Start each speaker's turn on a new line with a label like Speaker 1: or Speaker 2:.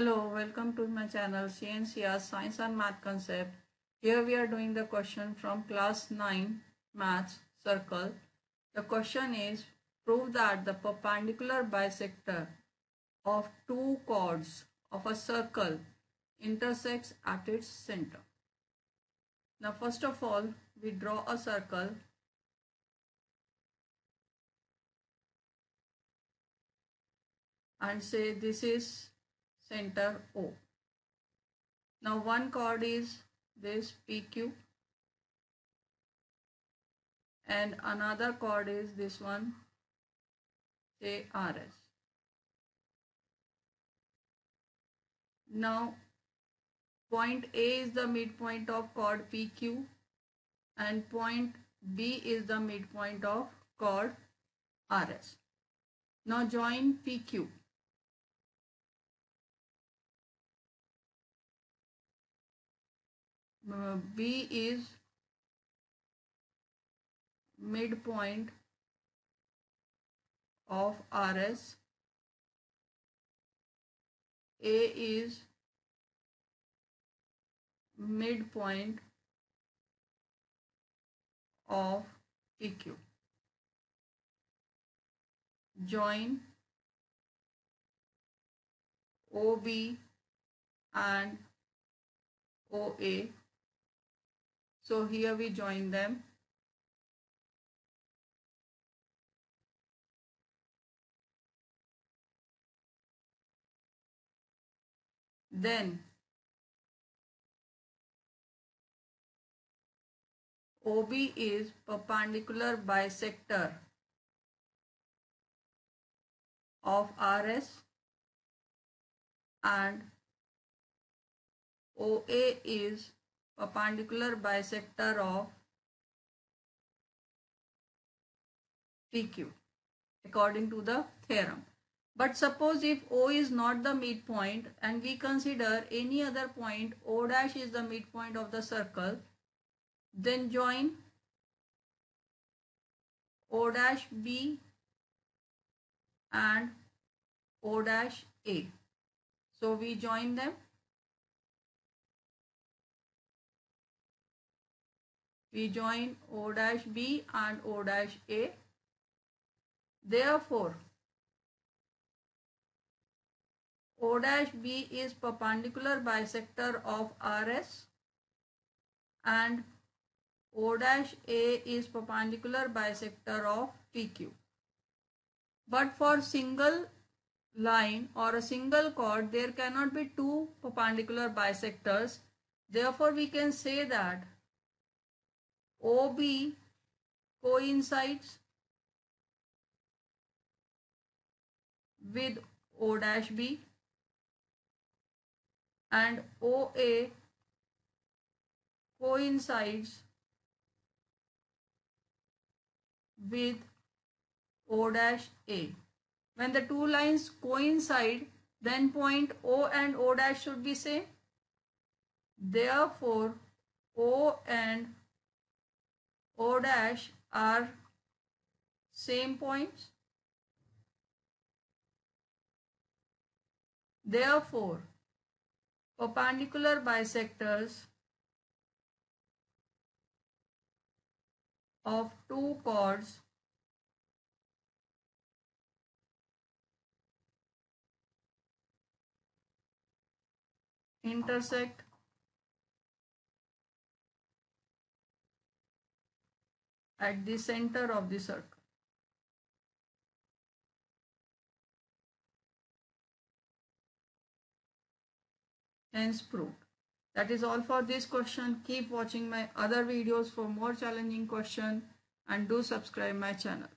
Speaker 1: Hello, welcome to my channel Ciencias Science and Math Concept. Here we are doing the question from class 9 Maths Circle. The question is prove that the perpendicular bisector of two chords of a circle intersects at its center. Now first of all we draw a circle and say this is center O. Now one chord is this PQ and another chord is this one say RS. Now point A is the midpoint of chord PQ and point B is the midpoint of chord RS. Now join PQ. Uh, B is midpoint of RS. A is midpoint of PQ. Join OB and OA so here we join them. Then OB is perpendicular bisector of RS and OA is perpendicular bisector of PQ according to the theorem. But suppose if O is not the midpoint and we consider any other point O dash is the midpoint of the circle then join O dash B and O dash A. So we join them we join O dash B and O dash A. Therefore, O dash B is perpendicular bisector of RS and O dash A is perpendicular bisector of PQ. But for single line or a single chord, there cannot be two perpendicular bisectors. Therefore, we can say that OB coincides with O dash B and OA coincides with O dash A. When the two lines coincide, then point O and O dash should be same. Therefore, O and O dash are same points. Therefore, perpendicular bisectors of two chords intersect at the center of the circle. Hence proved. That is all for this question. Keep watching my other videos for more challenging question and do subscribe my channel.